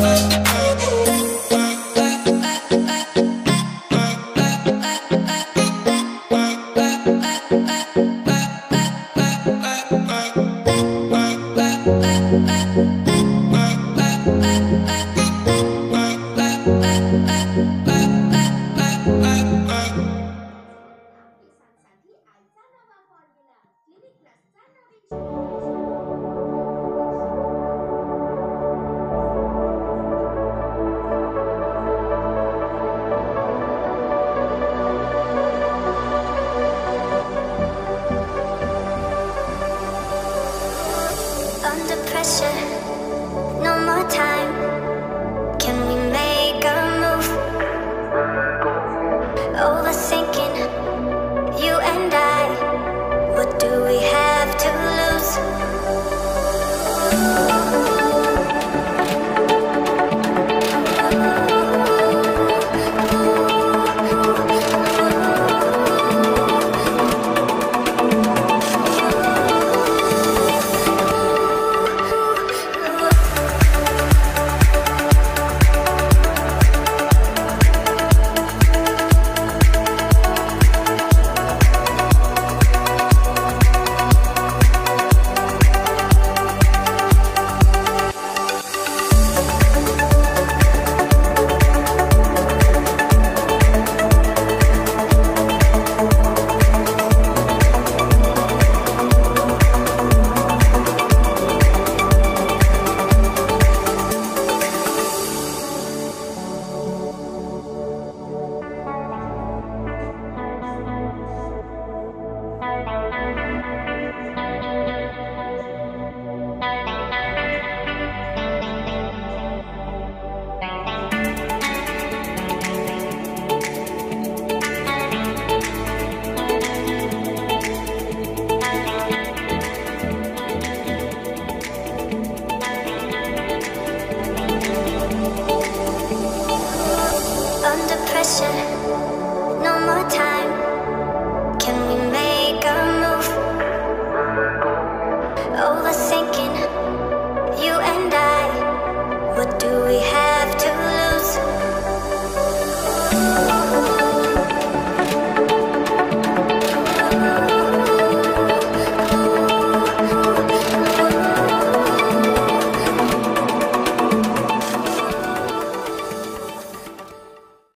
love. Música pressure,